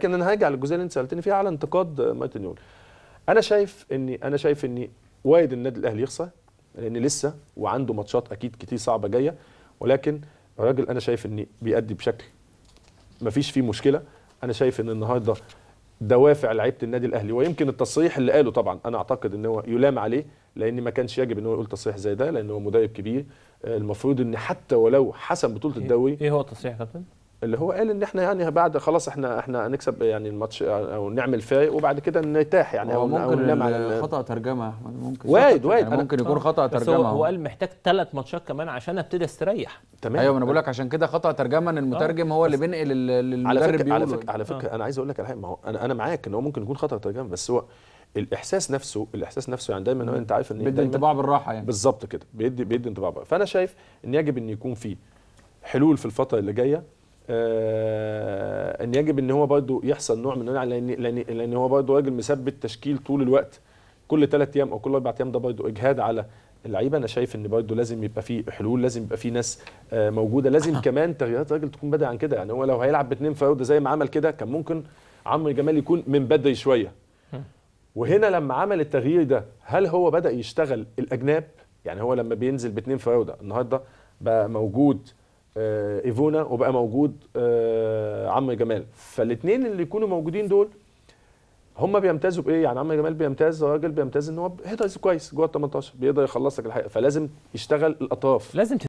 لكن أنا هاجي على الجزئية اللي أنت سألتني فيها على انتقاد مايتن يول أنا شايف اني أنا شايف إني وارد النادي الأهلي يخسر لأن لسه وعنده ماتشات أكيد كتير صعبة جاية ولكن الراجل أنا شايف إني بيأدي بشكل مفيش فيه مشكلة. أنا شايف إن النهارده دوافع لعيبة النادي الأهلي ويمكن التصريح اللي قاله طبعا أنا أعتقد إن هو يلام عليه لأن ما كانش يجب إن هو يقول تصريح زي ده لأن هو مدرب كبير. المفروض إن حتى ولو حسم بطولة الدوري إيه هو التصريح يا كابتن؟ اللي هو قال إن إحنا يعني بعد خلاص إحنا إحنا هنكسب يعني الماتش أو نعمل فارق وبعد كده نرتاح يعني هو أو ممكن ننام على يا أحمد ممكن وارد وارد يعني ممكن يكون خطأ بس ترجمة. هو, قال محتاج ثلاث ماتشات كمان عشان ابتدي استريح. تمام. أيوه ما أنا بقول لك عشان كده خطأ ترجمة إن المترجم هو اللي بينقل ال- على للمدرب فكره على فكره على فكرة أنا عايز أقول لك على حاجة. ما هو أنا أنا معاك إن هو ممكن يكون خطأ ترجمة بس هو الإحساس نفسه الإحساس نفسه يعني دايما أنت عارف إن بيدي انطباع بالراحة يعني. بالظبط كده. بيدي بيدي انطباع. فأنا شايف إن يجب إن يكون في حلول في الفترة اللي جاية. آه إن يجب إن هو برضه يحصل نوع من انواع لأن لأن لأن هو برضه راجل مثبت تشكيل طول الوقت. كل ثلاث أيام أو كل أربع أيام ده برضه إجهاد على اللعيبة. أنا شايف إن برضه لازم يبقى في حلول لازم يبقى في ناس آه موجودة. لازم كمان تغييرات الراجل تكون بدري عن كده. يعني هو لو هيلعب باثنين فراوده زي ما عمل كده كان ممكن عمرو جمال يكون من بدري شوية. وهنا لما عمل التغيير ده هل هو بدأ يشتغل الأجناب؟ يعني هو لما بينزل باثنين فراوده النهارده بقى موجود آه إيفونا وبقى موجود آه عمرو جمال. فالاثنين اللي يكونوا موجودين دول هم بيمتازوا بإيه؟ يعني عمرو جمال بيمتاز راجل بيمتاز إن هو هيقدر كويس جوه ال 18 بيقدر يخلص لك الحقيقة. فلازم يشتغل الأطراف. لازم